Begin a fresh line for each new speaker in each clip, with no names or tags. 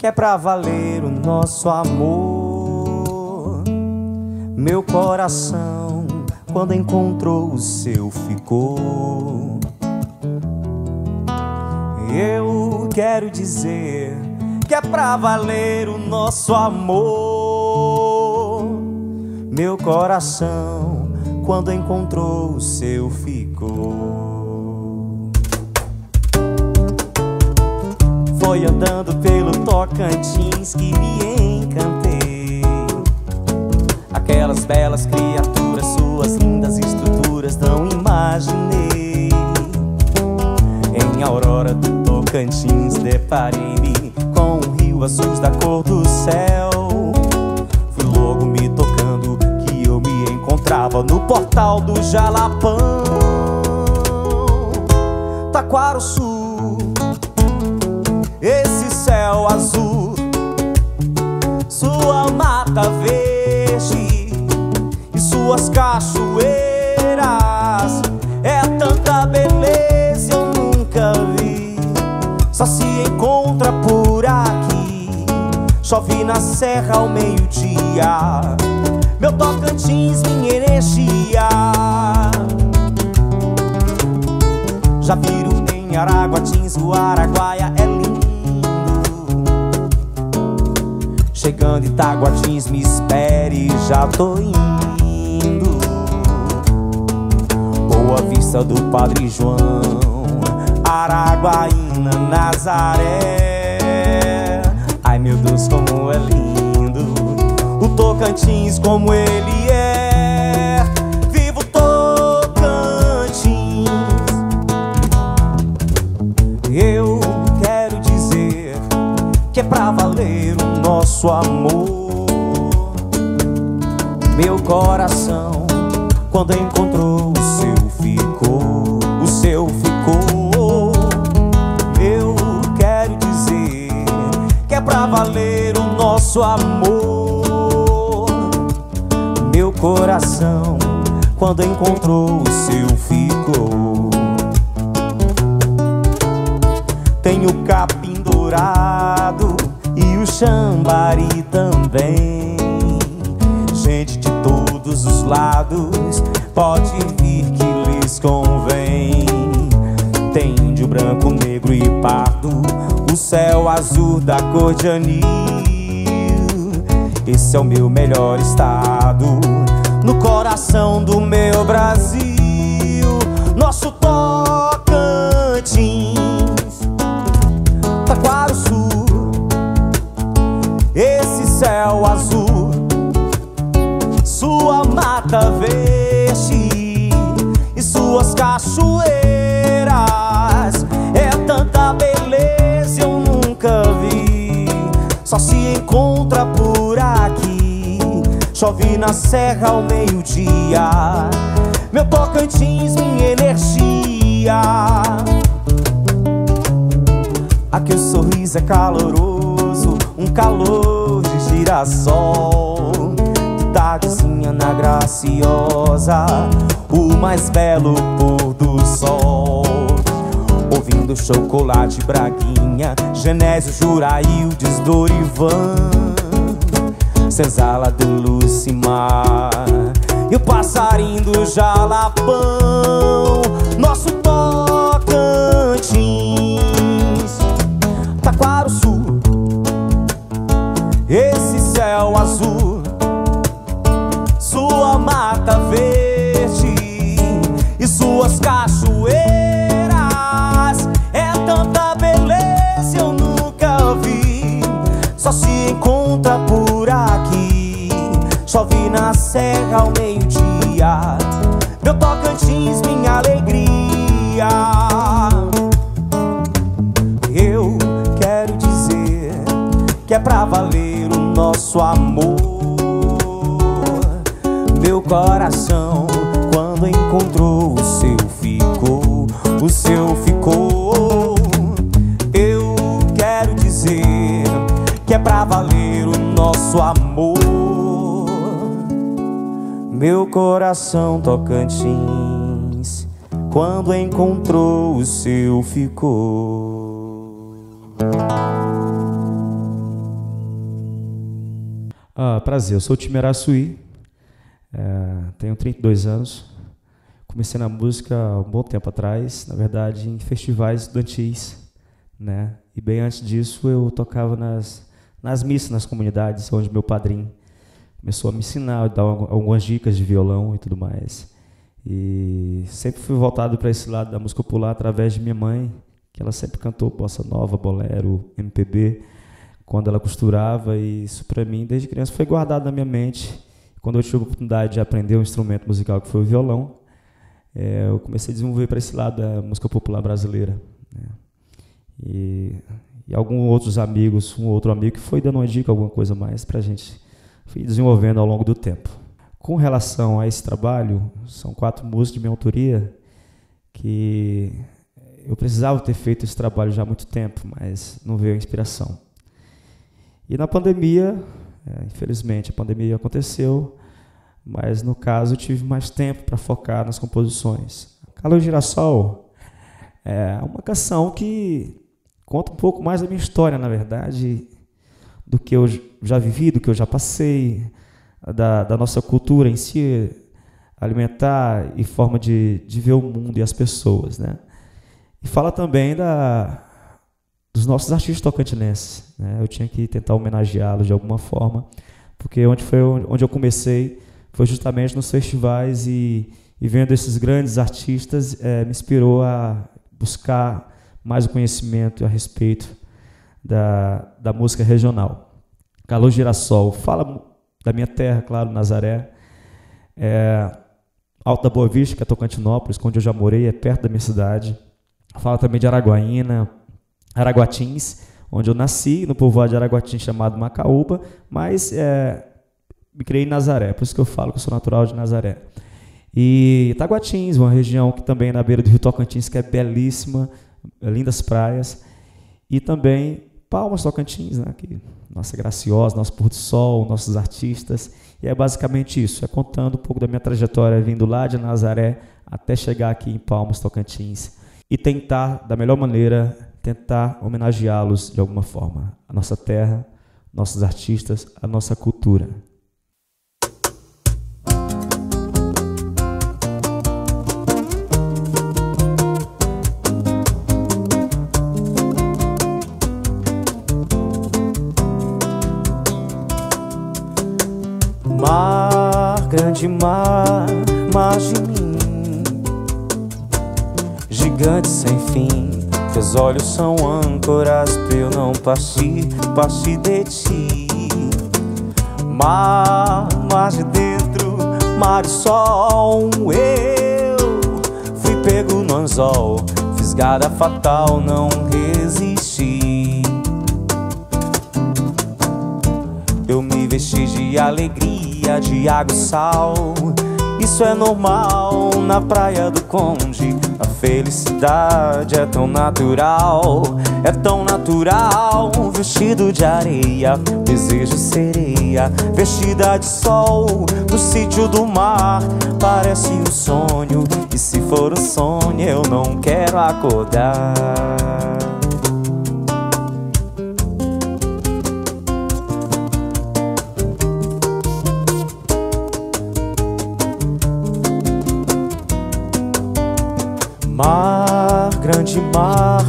que é pra valer o nosso amor. Meu coração, quando encontrou o seu, ficou. Eu quero dizer que é pra valer o nosso amor. Meu coração, quando encontrou o seu, ficou. Foi andando pelo Tocantins que me encantei. Aquelas belas criaturas, suas lindas estruturas, não imaginei. Em Aurora do Tocantins, deparei-me com um rio azul da cor do céu. Fui logo me tocando que eu me encontrava no portal do Jalapão, Taquaruçu. Esse céu azul, sua mata verde e suas cachoeiras. É tanta beleza eu nunca vi. Só se encontra por aqui. Chove na serra ao meio-dia. Meu Tocantins, minha energia. Já viro em Araguatins, o Araguaia Chegando em Taguatins, me espere, já tô indo. Boa Vista do Padre João, Araguaína, Nazaré. Ai meu Deus, como é lindo. O Tocantins, como ele nosso amor. Meu coração, quando encontrou o seu, ficou. O seu ficou. Eu quero dizer que é pra valer o nosso amor. Meu coração, quando encontrou o seu, ficou. Tem o capim dourado e o chambari também. Gente de todos os lados, pode vir que lhes convém. Tem índio branco, negro e pardo, o céu azul da cor de anil. Esse é o meu melhor estado, no coração do meu Brasil, mata verde E suas cachoeiras. É tanta beleza eu nunca vi. Só se encontra por aqui. Chove na serra ao meio-dia. Meu Tocantins, minha energia. Aqui o sorriso é caloroso, um calor de girassol. De tardezinha na graciosa, o mais belo pôr do sol. Ouvindo chocolate, braguinha, Genésio, Juraildes, Dorivan. Senzala de Lucimar E o passarinho do Jalapão Nosso Tocantins serra ao meio-dia Meu Tocantins, minha alegria Eu quero dizer que é pra valer o nosso amor. Meu coração, quando encontrou o seu, ficou. O seu ficou. Eu quero dizer que é pra valer o nosso amor. Meu coração Tocantins, quando encontrou o seu, ficou.
Ah, prazer, eu sou o Timerá é, tenho 32 anos. Comecei na música há um bom tempo atrás, na verdade, em festivais estudantis, né? E bem antes disso, eu tocava nas, nas missas, nas comunidades, onde meu padrinho começou a me ensinar, a dar algumas dicas de violão e tudo mais. E sempre fui voltado para esse lado da música popular através de minha mãe, que ela sempre cantou bossa nova, bolero, MPB, quando ela costurava, e isso para mim, desde criança, foi guardado na minha mente. Quando eu tive a oportunidade de aprender um instrumento musical que foi o violão, é, eu comecei a desenvolver para esse lado da música popular brasileira. Né? E, e alguns outros amigos, um outro amigo que foi dando uma dica, alguma coisa mais para a gente fui desenvolvendo ao longo do tempo. Com relação a esse trabalho, são quatro músicas de minha autoria que eu precisava ter feito esse trabalho já há muito tempo, mas não veio a inspiração. E na pandemia, é, infelizmente, a pandemia aconteceu, mas no caso eu tive mais tempo para focar nas composições. Calor Girassol é uma canção que conta um pouco mais da minha história, na verdade, do que eu já vivi, do que eu já passei, da, da nossa cultura em si, alimentar e forma de, de ver o mundo e as pessoas, né? E fala também da, dos nossos artistas tocantinenses. Né? Eu tinha que tentar homenageá-los de alguma forma, porque onde foi onde eu comecei foi justamente nos festivais e, e vendo esses grandes artistas é, me inspirou a buscar mais o conhecimento a respeito da, da música regional. Calor Girassol fala da minha terra, claro, Nazaré. É, Alta Boa Vista, que é Tocantinópolis, onde eu já morei, é perto da minha cidade. Fala também de Araguaína, Araguatins, onde eu nasci, no povoado de Araguatins chamado Macaúba, mas é, me criei em Nazaré, por isso que eu falo que eu sou natural de Nazaré. E Itaguatins, uma região que também é na beira do Rio Tocantins, que é belíssima, lindas praias. E também Palmas Tocantins, né, que, nossa graciosa, nosso pôr do sol, nossos artistas. E é basicamente isso, é contando um pouco da minha trajetória vindo lá de Nazaré até chegar aqui em Palmas Tocantins e tentar, da melhor maneira, tentar homenageá-los de alguma forma. A nossa terra, nossos artistas, a nossa cultura.
Grande mar, mar de mim, gigante sem fim. Teus olhos são âncoras pra eu não partir, partir de ti. Mar, mar de dentro, mar e sol. Eu fui pego no anzol, fisgada fatal, não resisti. Eu me vesti de alegria de água e sal. Isso é normal na praia do Conde. A felicidade é tão natural, é tão natural. Vestido de areia, desejo sereia. Vestida de sol, no sítio do mar. Parece um sonho, e se for um sonho, eu não quero acordar. Mar, grande mar,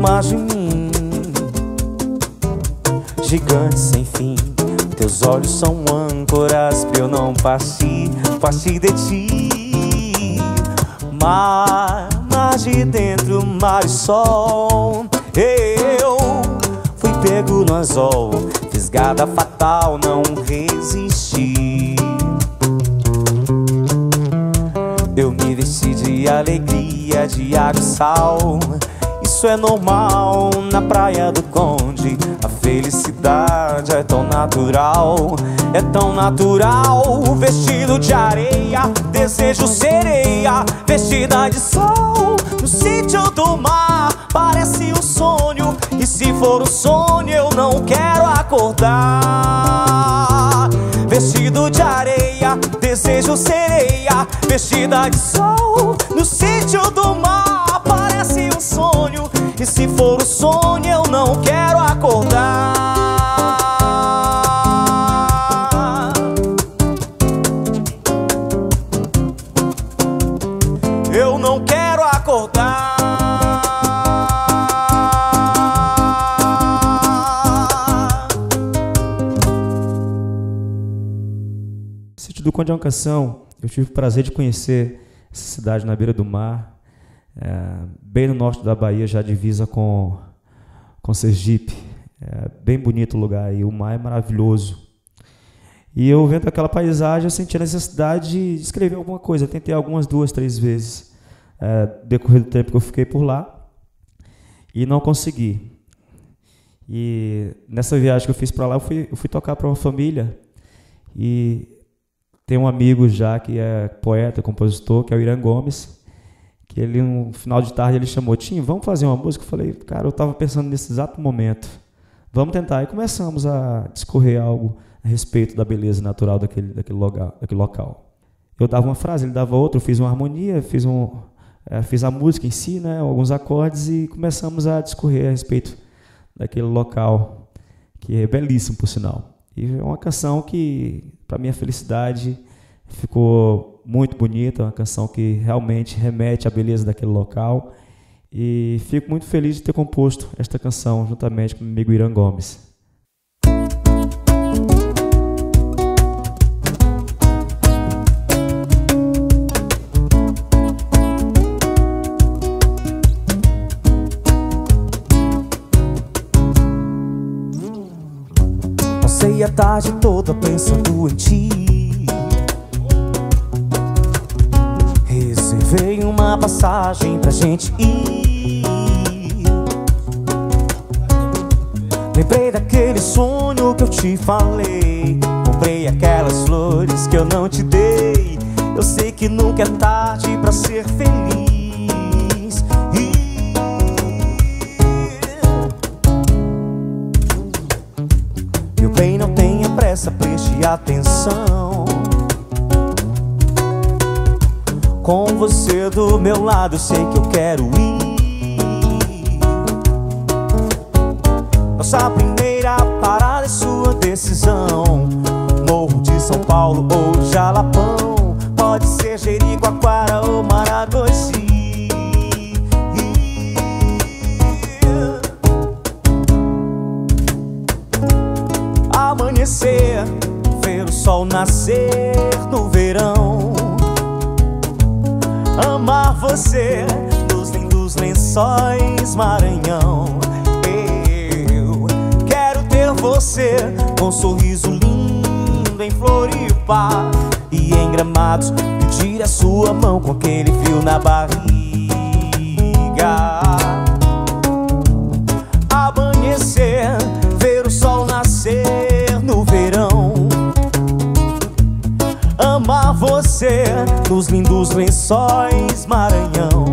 mar de mim. Gigante sem fim Teus olhos são âncoras pra eu não partir, partir de ti. Mar, mar de dentro, mar e sol Eu fui pego no anzol. Fisgada fatal, não resisti. Eu me vesti de alegria de água e sal. Isso é normal na praia do Conde. A felicidade é tão natural, é tão natural. Vestido de areia, desejo sereia, vestida de sol. No sítio do mar, parece um sonho. E se for um sonho, eu não quero acordar. Vestido de areia, desejo sereia, vestida de sol sítio do mar parece um sonho E se for um sonho eu não quero acordar Eu não quero acordar
Sítio do Conde é canção. eu tive o prazer de conhecer essa cidade na beira do mar, é, bem no norte da Bahia, já divisa com, com Sergipe. É bem bonito o lugar e o mar é maravilhoso. E eu vendo aquela paisagem, eu senti a necessidade de escrever alguma coisa. Tentei algumas duas, três vezes, é, decorrer do tempo que eu fiquei por lá, e não consegui. E nessa viagem que eu fiz para lá, eu fui, eu fui tocar para uma família e tem um amigo já que é poeta, compositor, que é o Irã Gomes, que ele no final de tarde ele chamou, Tim, vamos fazer uma música? Eu falei, cara, eu estava pensando nesse exato momento, vamos tentar. E começamos a discorrer algo a respeito da beleza natural daquele, daquele, local, daquele local. Eu dava uma frase, ele dava outra, eu fiz uma harmonia, fiz, um, é, fiz a música em si, né, alguns acordes e começamos a discorrer a respeito daquele local, que é belíssimo, por sinal. E é uma canção que, para minha felicidade, ficou muito bonita, uma canção que realmente remete à beleza daquele local. E fico muito feliz de ter composto esta canção juntamente com o amigo Irã Gomes.
A tarde toda pensando em ti. Reservei uma passagem pra gente ir. Lembrei daquele sonho que eu te falei. Comprei aquelas flores que eu não te dei. Eu sei que nunca é tarde pra ser feliz atenção. Com você do meu lado, sei que eu quero ir. Nossa primeira parada é sua decisão. Morro de São Paulo ou Jalapão. Pode ser Jericoacoara ou Maragogi. amanhecer, sol nascer no verão. Amar você nos lindos lençóis Maranhão. Eu quero ter você com um sorriso lindo em Floripa e em Gramados. Pedir a sua mão com aquele frio na barriga. Nos lindos lençóis Maranhão.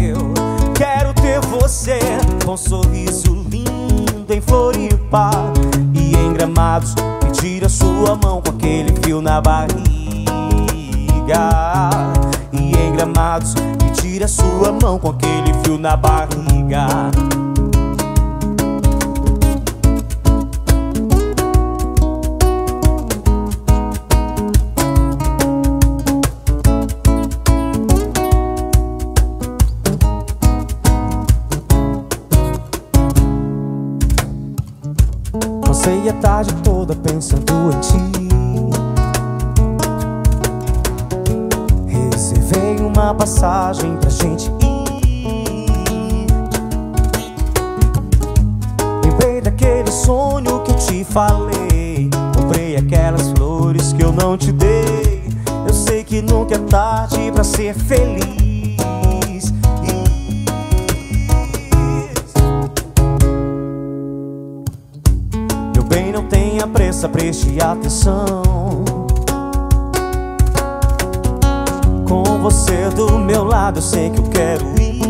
Eu quero ter você com um sorriso lindo em Floripa e em Gramados. Pedir a sua mão com aquele fio na barriga. E em Gramados, pedir a sua mão com aquele fio na barriga. Tarde toda pensando em ti. Reservei uma passagem pra gente ir. Lembrei daquele sonho que eu te falei. Comprei aquelas flores que eu não te dei. Eu sei que nunca é tarde pra ser feliz tenha pressa, preste atenção. Com você do meu lado, eu sei que eu quero ir.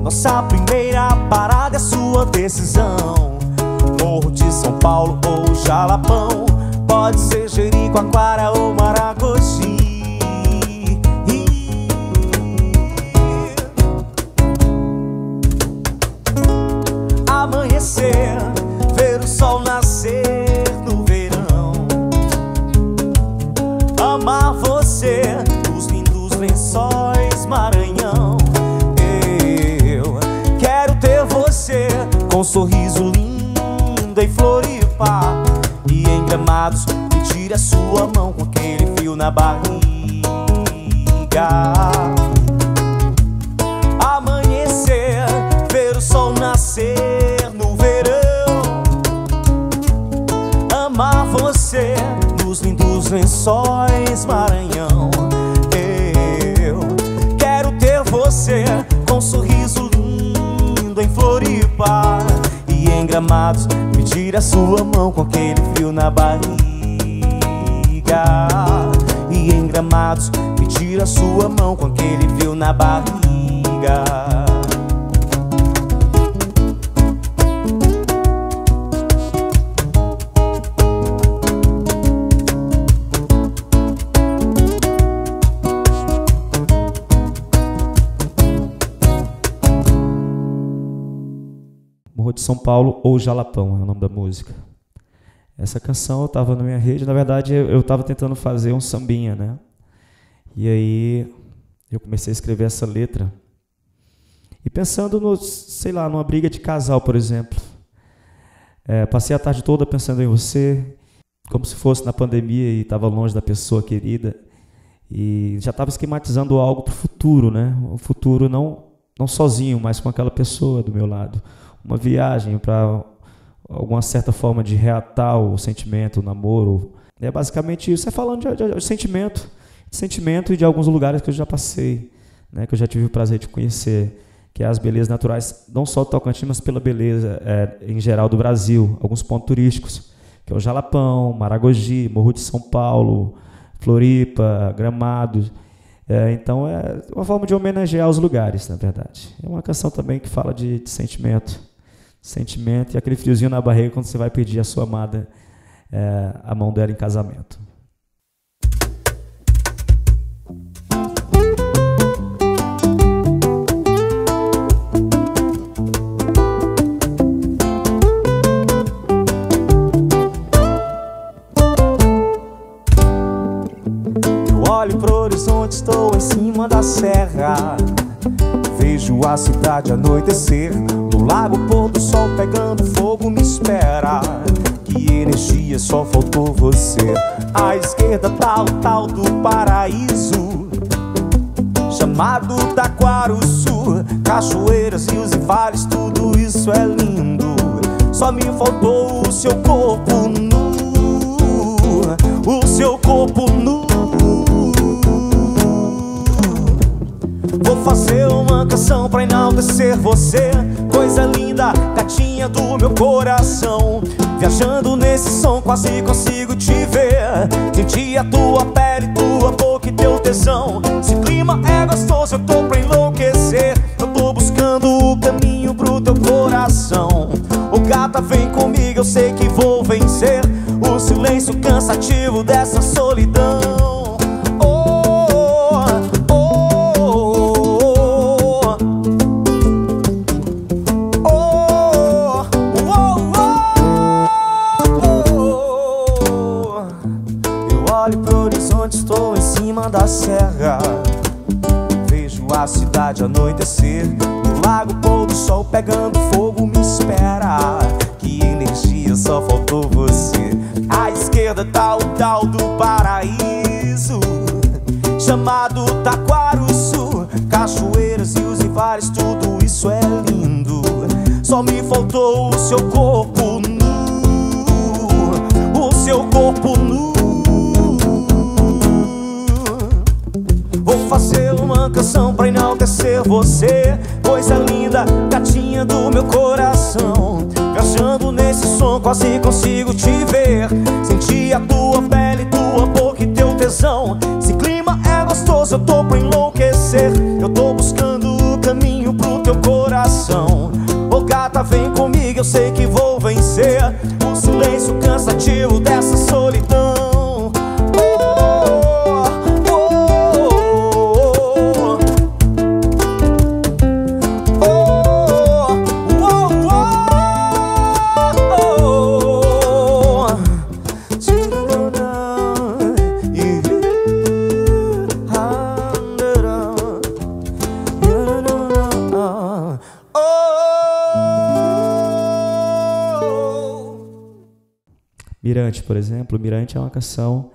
Nossa primeira parada é sua decisão. Morro de São Paulo ou Jalapão. Pode ser Jericoacoara ou Maragogi. Na barriga. Amanhecer, ver o sol nascer no verão. Amar você nos lindos lençóis Maranhão. Eu quero ter você com um sorriso lindo em Floripa e em Gramados. Pedir a sua mão com aquele frio na barriga. Em Gramados, pedir a sua mão com aquele frio na barriga.
Morro de São Paulo ou Jalapão é o nome da música. Essa canção eu estava na minha rede, na verdade eu estava tentando fazer um sambinha, né? E aí eu comecei a escrever essa letra. E pensando no, sei lá, numa briga de casal, por exemplo. É, passei a tarde toda pensando em você, como se fosse na pandemia e estava longe da pessoa querida. E já estava esquematizando algo para o futuro, né? O futuro não, não sozinho, mas com aquela pessoa do meu lado uma viagem para alguma certa forma de reatar o sentimento, o namoro. É basicamente isso. É falando de, de, de, sentimento, sentimento e de alguns lugares que eu já passei, né, que eu já tive o prazer de conhecer, que é as belezas naturais, não só do Tocantins, mas pela beleza é, em geral do Brasil, alguns pontos turísticos, que é o Jalapão, Maragogi, Morro de São Paulo, Floripa, Gramado. É, então é uma forma de homenagear os lugares, na verdade. É uma canção também que fala de, de sentimento sentimento e aquele friozinho na barriga quando você vai pedir a sua amada é, a mão dela em casamento.
Olho pro horizonte, estou em cima da serra. Vejo a cidade anoitecer No lago pôr do sol pegando fogo me espera. Que energia só faltou você. À esquerda tá o tal do paraíso Chamado Taquaruçu Cachoeiras, rios e vales, tudo isso é lindo. Só me faltou o seu corpo nu. O seu corpo nu Vou fazer uma canção pra enaltecer você. Coisa linda, gatinha do meu coração. Viajando nesse som quase consigo te ver. Sentir a tua pele, tua boca e teu tesão. Se o clima é gostoso eu tô pra enlouquecer. Eu tô buscando o caminho pro teu coração. O gata vem comigo, eu sei que vou vencer. O silêncio cansativo dessa solidão fazer uma canção pra enaltecer você Coisa linda, gatinha do meu coração. Viajando nesse som, quase consigo te ver. Sentir a tua pele, tua boca e teu tesão. Se clima é gostoso, eu tô pra enlouquecer. Eu tô buscando o caminho pro teu coração. Ô gata, vem comigo, eu sei que vou vencer. O silêncio cansativo dessa solidão
Mirante, por exemplo. Mirante é uma canção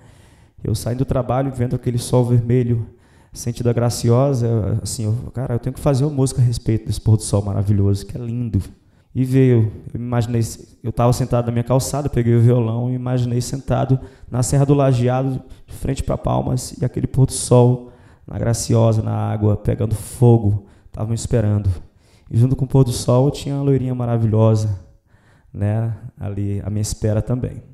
Eu saindo do trabalho, vendo aquele sol vermelho, sentindo a graciosa, assim, eu, cara, eu tenho que fazer uma música a respeito desse pôr do sol maravilhoso, que é lindo. E veio, eu imaginei, eu estava sentado na minha calçada, peguei o violão e imaginei sentado na Serra do Lajeado, de frente para Palmas, e aquele pôr do sol na graciosa, na água, pegando fogo, estava me esperando. E junto com o pôr do sol tinha uma loirinha maravilhosa, né, ali à minha espera também.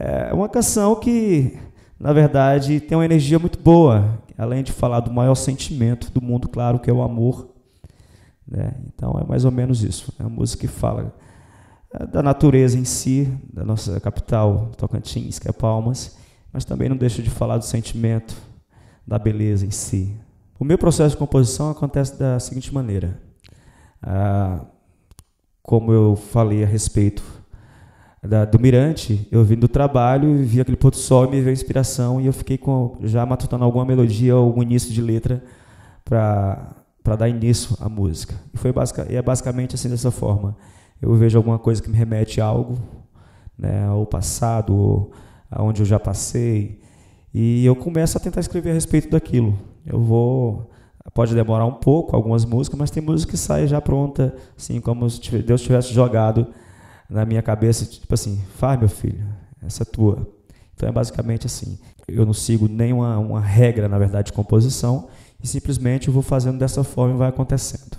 É uma canção que, na verdade, tem uma energia muito boa, além de falar do maior sentimento do mundo, claro, que é o amor né? Então é mais ou menos isso. É uma música que fala é, da natureza em si, da nossa capital, Tocantins, que é Palmas, mas também não deixa de falar do sentimento, da beleza em si. O meu processo de composição acontece da seguinte maneira. Ah, como eu falei a respeito da, do Mirante, eu vim do trabalho, vi aquele pôr do sol e me veio inspiração e eu fiquei com, já matutando alguma melodia ou algum início de letra para para dar início à música. E foi basic, é basicamente assim dessa forma. Eu vejo alguma coisa que me remete a algo, né, ao passado, ou aonde eu já passei, e eu começo a tentar escrever a respeito daquilo. Eu vou pode demorar um pouco algumas músicas, mas tem música que sai já pronta, assim como se Deus tivesse jogado na minha cabeça, tipo assim, faz meu filho, essa é tua. Então é basicamente assim. Eu não sigo nenhuma uma regra, na verdade, de composição e simplesmente eu vou fazendo dessa forma e vai acontecendo.